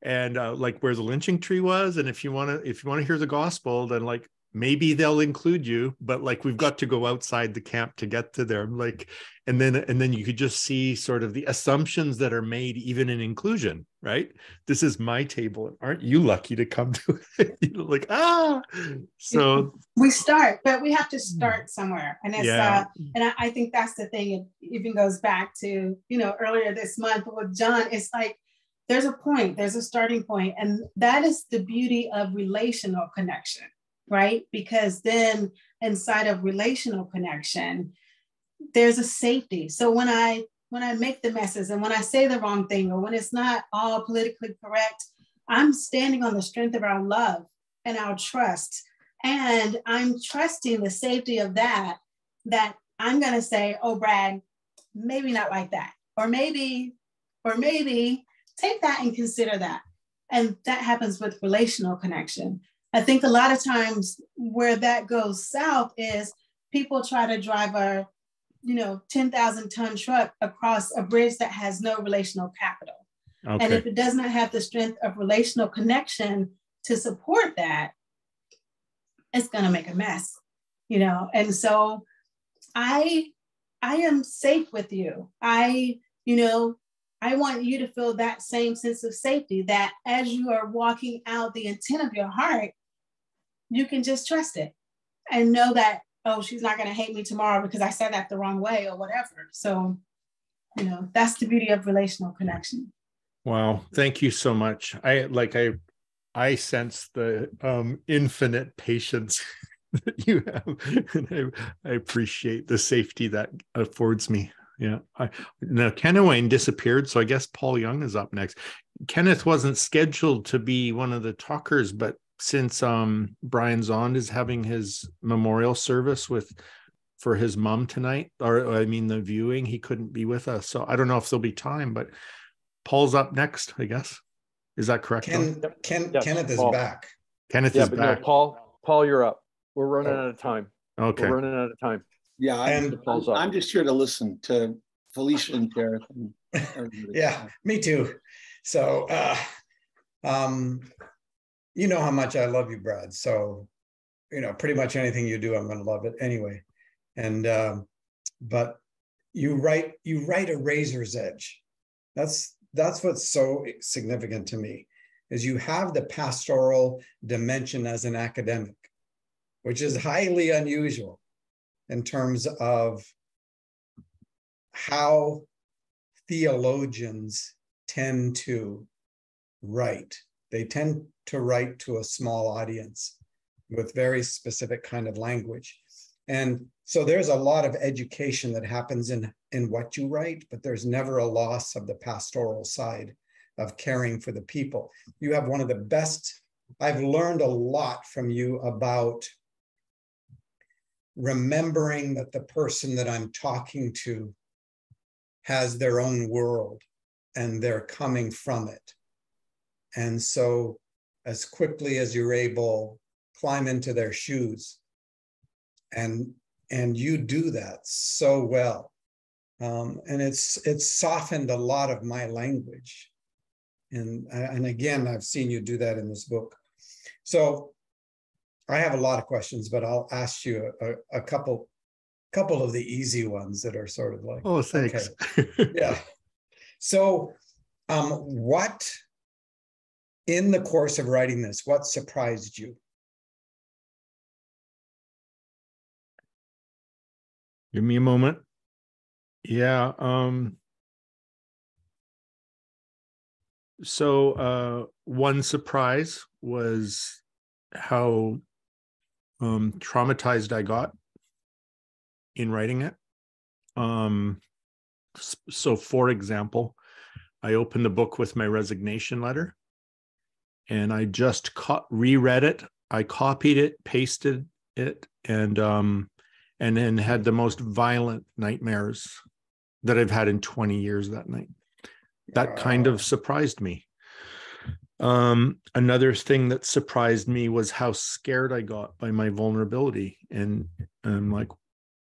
and uh, like where the lynching tree was and if you want to if you want to hear the gospel then like maybe they'll include you but like we've got to go outside the camp to get to there like and then and then you could just see sort of the assumptions that are made even in inclusion right? This is my table aren't you lucky to come to it? You know, like ah! So we start but we have to start somewhere and it's yeah. uh, and I, I think that's the thing it even goes back to you know earlier this month with john it's like there's a point there's a starting point and that is the beauty of relational connection right? Because then inside of relational connection, there's a safety. So when I when I make the messes and when I say the wrong thing or when it's not all politically correct, I'm standing on the strength of our love and our trust. And I'm trusting the safety of that, that I'm going to say, oh, Brad, maybe not like that. Or maybe, or maybe take that and consider that. And that happens with relational connection. I think a lot of times where that goes south is people try to drive a, you know, 10,000 ton truck across a bridge that has no relational capital. Okay. And if it does not have the strength of relational connection to support that, it's going to make a mess, you know? And so I, I am safe with you. I, you know, I want you to feel that same sense of safety that as you are walking out the intent of your heart, you can just trust it and know that, oh, she's not going to hate me tomorrow because I said that the wrong way or whatever. So, you know, that's the beauty of relational connection. Wow. Thank you so much. I like, I, I sense the um, infinite patience that you have. And I, I appreciate the safety that affords me. Yeah. I, now, Wayne disappeared. So I guess Paul Young is up next. Kenneth wasn't scheduled to be one of the talkers, but since um Brian Zahnd is having his memorial service with for his mom tonight, or I mean the viewing, he couldn't be with us. So I don't know if there'll be time, but Paul's up next, I guess. Is that correct? Ken, Ken, yes, Kenneth is back. Kenneth yeah, is but back. No, Paul, Paul, you're up. We're running oh. out of time. Okay. We're running out of time. Yeah, I'm, I'm, I'm just here to listen to Felicia and Cherith. Yeah, me too. So, uh, um, you know how much I love you, Brad. So, you know, pretty much anything you do, I'm going to love it anyway. And, um, but you write, you write a razor's edge. That's, that's what's so significant to me is you have the pastoral dimension as an academic, which is highly unusual. in terms of how theologians tend to write. They tend to write to a small audience with very specific kind of language. And so there's a lot of education that happens in, in what you write, but there's never a loss of the pastoral side of caring for the people. You have one of the best, I've learned a lot from you about remembering that the person that I'm talking to has their own world and they're coming from it. And so, as quickly as you're able, climb into their shoes. And and you do that so well. Um, and it's it's softened a lot of my language. And, and again, I've seen you do that in this book. So I have a lot of questions, but I'll ask you a, a couple couple of the easy ones that are sort of like oh thanks okay. yeah so um what in the course of writing this what surprised you? Give me a moment. Yeah um so uh one surprise was how um traumatized i got in writing it. Um, so, for example, I opened the book with my resignation letter and I just co- reread it. I copied it, pasted it, and um, and then had the most violent nightmares that I've had in 20 years that night. That kind of surprised me. Um, another thing that surprised me was how scared I got by my vulnerability. And I'm like,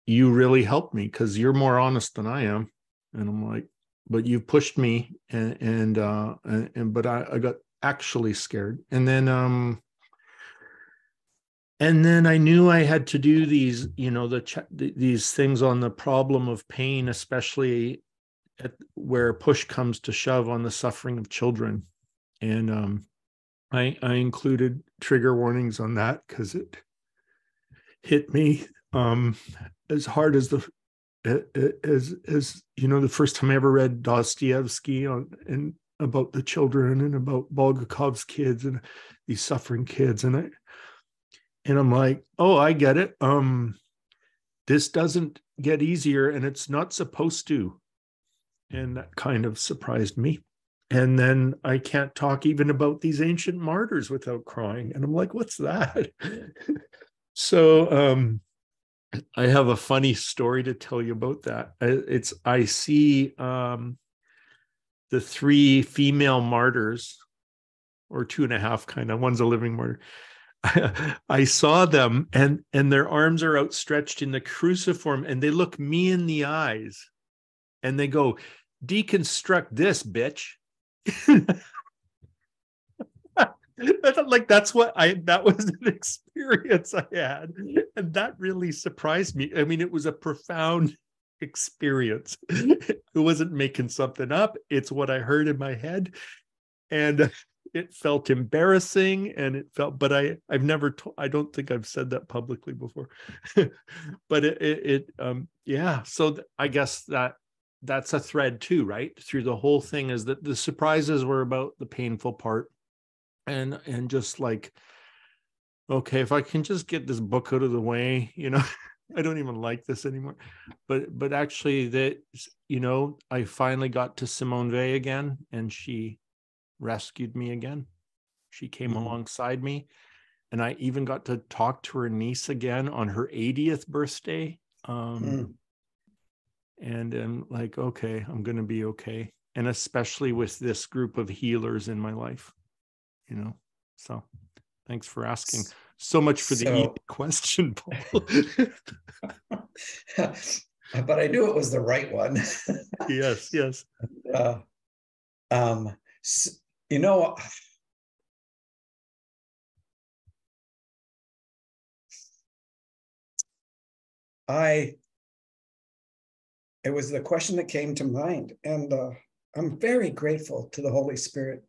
you really helped me because you're more honest than I am. And I'm like, but you pushed me and and uh and, and but I, I got actually scared. And then um and then I knew I had to do these, you know, the ch- these things on the problem of pain, especially at where push comes to shove on the suffering of children. And um I I included trigger warnings on that because it hit me um as hard as the as as you know the first time I ever read Dostoevsky on and about the children and about Bulgakov's kids and these suffering kids and I and I'm like, oh, I get it. Um, this doesn't get easier and it's not supposed to. And that kind of surprised me. And then I can't talk even about these ancient martyrs without crying. And I'm like, what's that? so um I have a funny story to tell you about that. It's I see um, the three female martyrs, or two and a half, kind of. One's a living martyr. I saw them, and and their arms are outstretched in the cruciform, and they look me in the eyes, and they go, "Deconstruct this, bitch." like that's what I that was an experience I had. And that really surprised me. I mean, it was a profound experience. It wasn't making something up. It's what I heard in my head. And it felt embarrassing and it felt but i i've never told i don't think i've said that publicly before but it, it, it um yeah so th- i guess that that's a thread too right through the whole thing is that the surprises were about the painful part and and just like okay if i can just get this book out of the way you know i don't even like this anymore. But but actually that you know i finally got to simone weil again and she rescued me again. She came mm-hmm. alongside me and i even got to talk to her niece again on her 80th birthday. Um mm. and i'm like okay i'm gonna be okay. And especially with this group of healers in my life you know? So thanks for asking so much for the so, question paul. But i knew it was the right one. Yes yes. Uh, um you know i it was the question that came to mind and uh, i'm very grateful to the holy spirit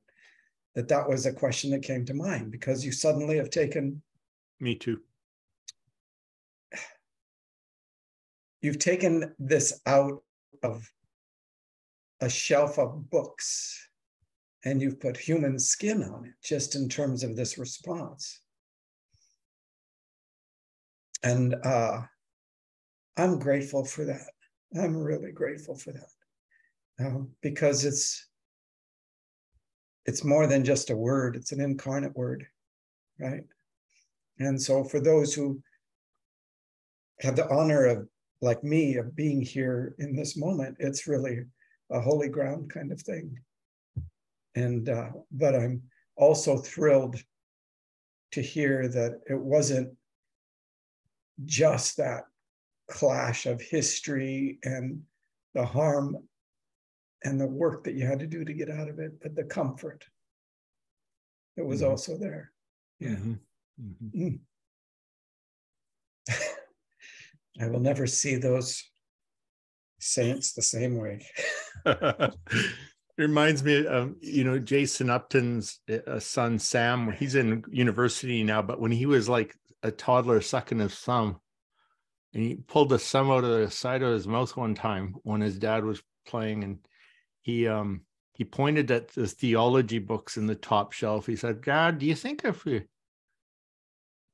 that that was a question that came to mind because you suddenly have taken me too. You've taken this out of a shelf of books and you've put human skin on it just in terms of this response. And uh, i'm grateful for that. I'm really grateful for that. Um, because it's it's more than just a word. It's an incarnate word right and so for those who have the honor of like me of being here in this moment it's really a holy ground kind of thing. And uh, but i'm also thrilled to hear that it wasn't just that clash of history and the harm and the work that you had to do to get out of it but the comfort that was Mhm. also there. Yeah Mhm. Mhm. I will never see those saints the same way. It reminds me of you know jason upton's uh, son sam he's in university now but when he was like a toddler sucking his thumb and he pulled the thumb out of the side of his mouth one time when his dad was playing and he um he pointed at the theology books in the top shelf he said dad do you think if we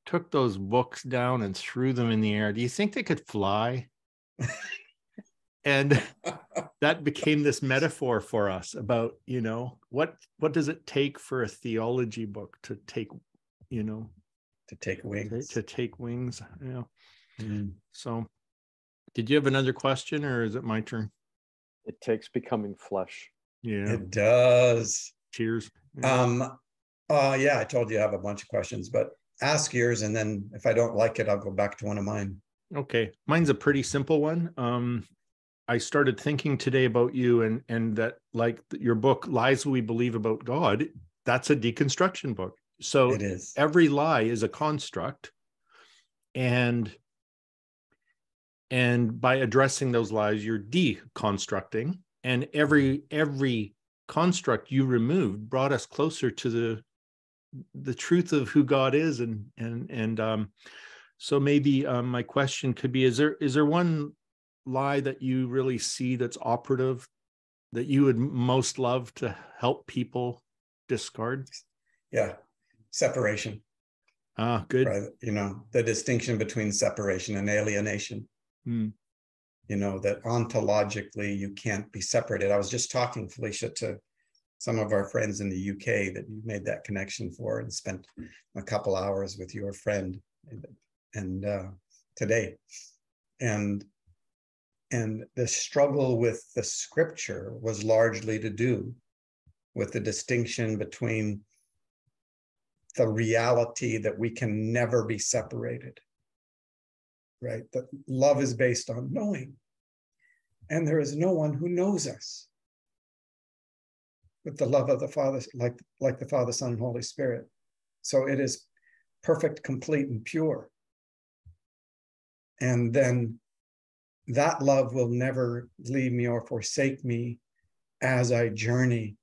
took those books down and threw them in the air do you think they could fly and that became this metaphor for us about you know what what does it take for a theology book to take you know to take to, wings. to take wings you know Mm. so did you have another question or is it my turn It takes becoming flesh. yeah It does. cheers Yeah. Um, uh, yeah, I told you I have a bunch of questions, but ask yours, and then if I don't like it, I'll go back to one of mine. Okay, mine's a pretty simple one. Um, I started thinking today about you and and that like your book "Lies We Believe About God." That's a deconstruction book. So It is. every lie is a construct, and and by addressing those lies, you're deconstructing, and every every construct you removed brought us closer to the the truth of who God is, and and and um, so maybe um, my question could be: Is there is there one lie that you really see that's operative that you would most love to help people discard? Yeah, separation. Ah, good. Right. You know the distinction between separation and alienation. Hmm. You know that ontologically you can't be separated. I was just talking, Felicia, to some of our friends in the UK that you made that connection for, and spent a couple hours with your friend, and, uh, today, and and the struggle with the scripture was largely to do with the distinction between the reality that we can never be separated right? That love is based on knowing. And there is no one who knows us with the love of the father like like the father son and holy spirit so it is perfect complete and pure and then that love will never leave me or forsake me as I journey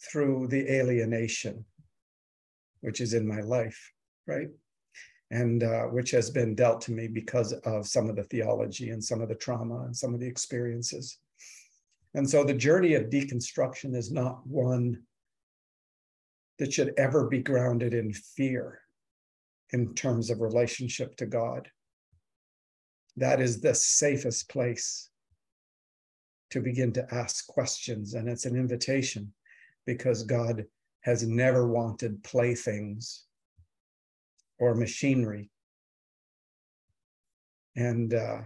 through the alienation, which is in my life, right? And uh, which has been dealt to me because of some of the theology and some of the trauma and some of the experiences. And so the journey of deconstruction is not one that should ever be grounded in fear in terms of relationship to God that is the safest place to begin to ask questions. And it's an invitation because God has never wanted playthings or machinery. And uh,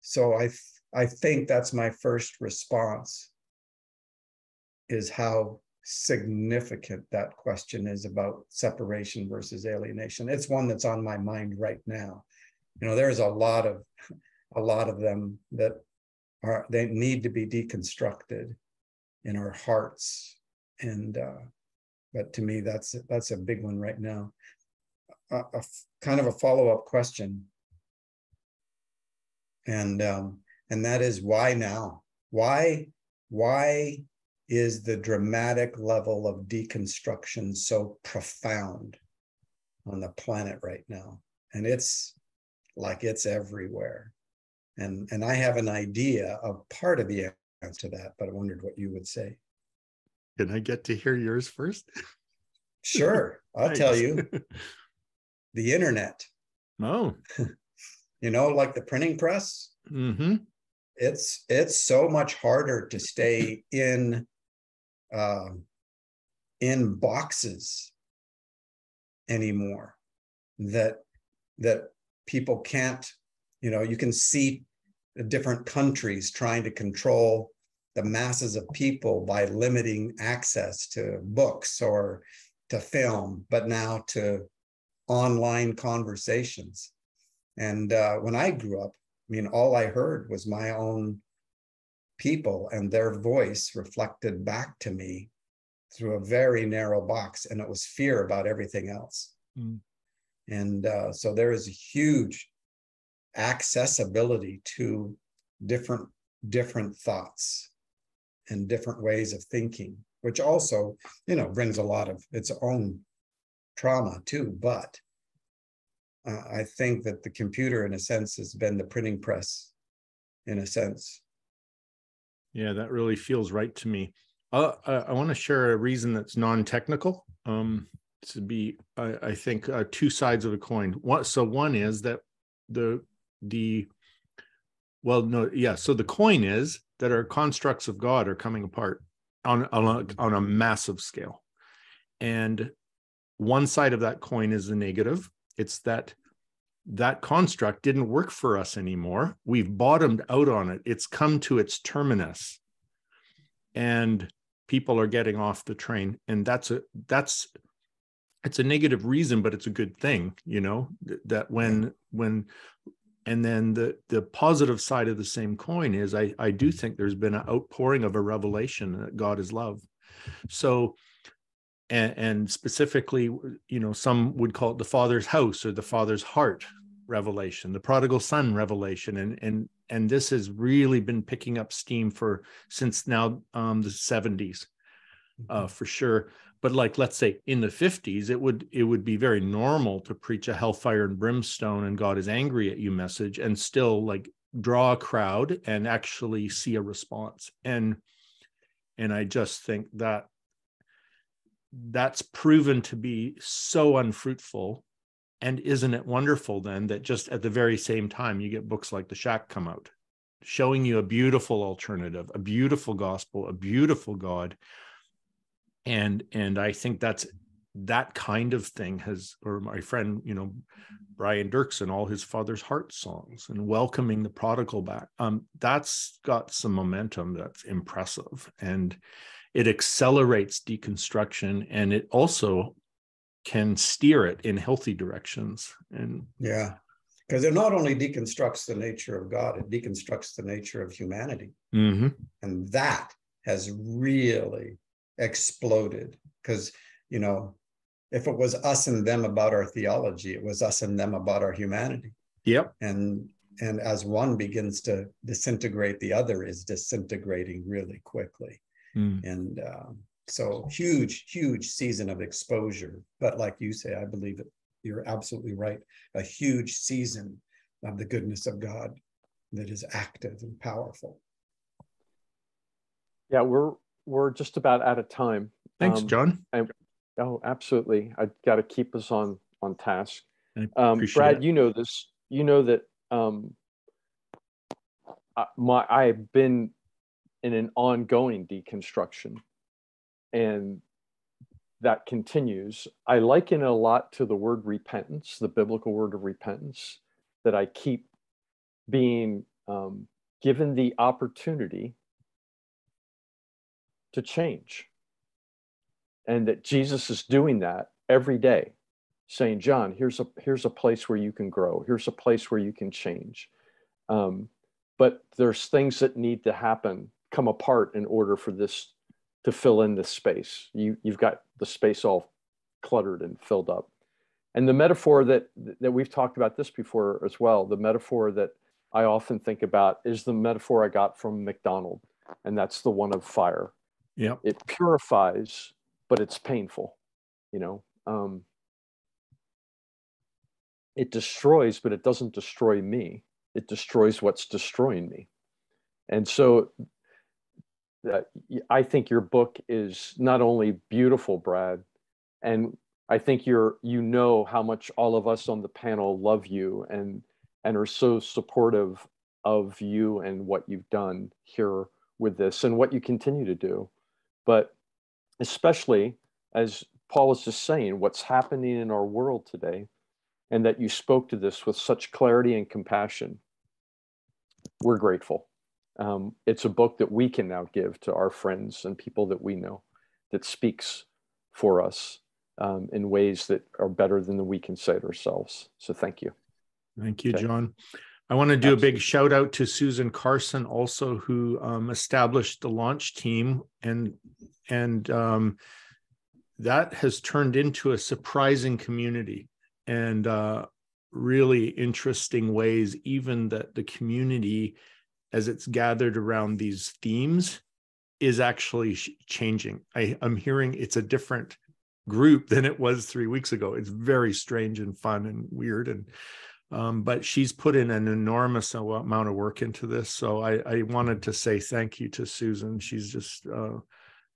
so I, I think that's my first response is how significant that question is about separation versus alienation. It's one that's on my mind right now. You know there's a lot of a lot of them that are they need to be deconstructed in our hearts. And uh but to me that's that's a big one right now. A, kind of a follow-up question. And um and that is why now why why is the dramatic level of deconstruction so profound on the planet right now and it's like it's everywhere And, and I have an idea of part of the answer to that, but I wondered what you would say. Can I get to hear yours first? Sure, I'll tell you. The internet, Oh. you know, like the printing press, Mm-hmm. It's it's so much harder to stay in um in boxes anymore that that people can't you know you can see different countries trying to control the masses of people by limiting access to books or to film but now to online conversations. And uh, when i grew up I mean, all I heard was my own people and their voice reflected back to me through a very narrow box, and it was fear about everything else. Mm. And uh, so there is a huge accessibility to different different thoughts and different ways of thinking, which also, you know, brings a lot of its own trauma too. But uh, I think that the computer, in a sense, has been the printing press, in a sense. Yeah, that really feels right to me. Uh, I, I want to share a reason that's non-technical. Um, to be, I, I think, uh, two sides of a coin. One, so one is that the the well, no, yeah. So the coin is that our constructs of God are coming apart on on a, on a massive scale, and one side of that coin is the negative. It's that that construct didn't work for us anymore. We've bottomed out on it. It's come to its terminus, and people are getting off the train. And that's a that's it's a negative reason, but it's a good thing, you know. That when when and then the the positive side of the same coin is I I do think there's been an outpouring of a revelation that God is love. So and, and specifically, you know, some would call it the Father's house or the Father's heart revelation, the prodigal son revelation, and and and this has really been picking up steam for since now um, the 70s, uh, for sure. But like, let's say in the 50s, it would it would be very normal to preach a hellfire and brimstone and God is angry at you message, and still like draw a crowd and actually see a response. And and I just think that that's proven to be so unfruitful and isn't it wonderful then that just at the very same time you get books like the shack come out showing you a beautiful alternative a beautiful gospel a beautiful god. And and i think that's that kind of thing has or my friend you know Brian Doerksen all his father's heart songs and welcoming the prodigal back um that's got some momentum that's impressive. And it accelerates deconstruction and it also can steer it in healthy directions. And yeah because it not only deconstructs the nature of god it deconstructs the nature of humanity. Mm-hmm. and that has really exploded because you know if it was us and them about our theology it was us and them about our humanity. Yep. And and as one begins to disintegrate the other is disintegrating really quickly Mm. and um, so huge huge season of exposure but like you say i believe it you're absolutely right a huge season of the goodness of god that is active and powerful Yeah, we're we're just about out of time. thanks Um, john Oh, absolutely. I got to keep us on on task. Um, Brad, it. you know this. You know that um, I- my I've been in an ongoing deconstruction, and that continues. I liken it a lot to the word repentance, the biblical word of repentance, that I keep being um, given the opportunity to change. And that Jesus is doing that every day saying John here's a here's a place where you can grow. Here's a place where you can change. Um, but there's things that need to happen come apart in order for this to fill in this space. You you've got the space all cluttered and filled up. And the metaphor that that we've talked about this before as well the metaphor that I often think about is the metaphor I got from MacDonald and that's the one of fire. Yep. It purifies but it's painful you know? Um, it destroys but it doesn't destroy me. It destroys what's destroying me. And so uh, I think your book is not only beautiful, Brad, and I think you're you know how much all of us on the panel love you and and are so supportive of you and what you've done here with this and what you continue to do. But especially as Paul is just saying, what's happening in our world today, and that you spoke to this with such clarity and compassion. We're grateful. Um, it's a book that we can now give to our friends and people that we know that speaks for us um, in ways that are better than we can say it ourselves. So thank you. Thank you, okay. John. I want to do Absolutely. a big shout out to Susan Carson, also who um, established the launch team, and and um, that has turned into a surprising community and uh, really interesting ways. Even that the community, as it's gathered around these themes, is actually changing. I, I'm hearing it's a different group than it was three weeks ago. It's very strange and fun and weird and um, but she's put in an enormous amount of work into this. So I, I wanted to say thank you to Susan. She's just uh,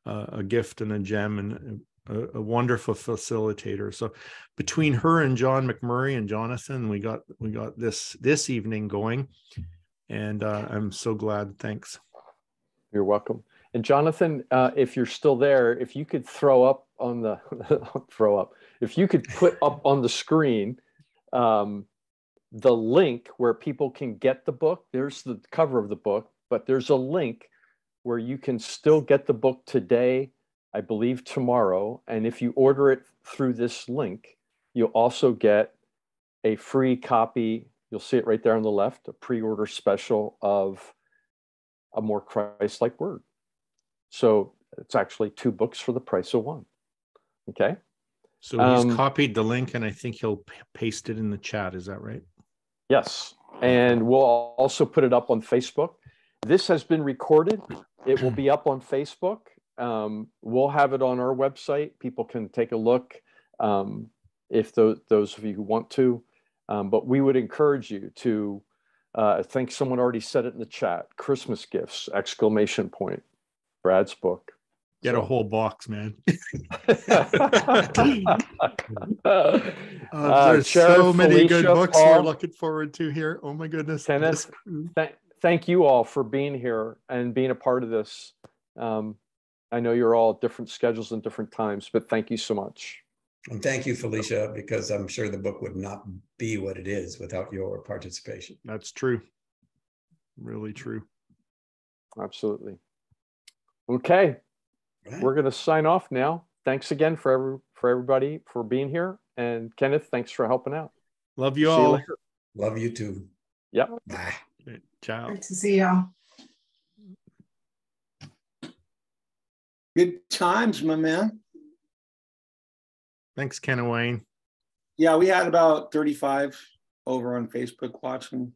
a gift and a gem and a, a, wonderful facilitator. So between her and John MacMurray and Jonathan, we got we got this this evening going, and uh, I'm so glad. Thanks. You're welcome. And Jonathan, uh, if you're still there, if you could throw up on the throw up, if you could put up on the screen. Um, the link where people can get the book. There's the cover of the book, but there's a link where you can still get the book today, I believe tomorrow. And if you order it through this link, you'll also get a free copy. You'll see it right there on the left, a pre order special of a more Christ like word. So it's actually two books for the price of one. Okay. So he's um, copied the link and I think he'll p- paste it in the chat. Is that right? Yes. And we'll also put it up on Facebook. This has been recorded. It will be up on Facebook. Um, we'll have it on our website. People can take a look um, if those, those of you who want to. Um, but we would encourage you to, uh, I think someone already said it in the chat, Christmas gifts, exclamation point, Brad's book. Get a whole box, man. uh, there's so many Felicia, good books Paul, we're looking forward to here. Oh my goodness. Kenneth, th- thank you all for being here and being a part of this. Um, I know you're all different schedules and different times, but thank you so much. And thank you, Felicia, because I'm sure the book would not be what it is without your participation. That's true. Really true. Absolutely. Okay. Right. We're going to sign off now. Thanks again for every, for everybody for being here. And Kenneth, thanks for helping out. Love you see all. You Love you too. Yep. Bye. Ciao. Good to see y'all. Good times, my man. Thanks, Ken and Wayne. Yeah, we had about 35 over on Facebook watching.